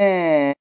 É.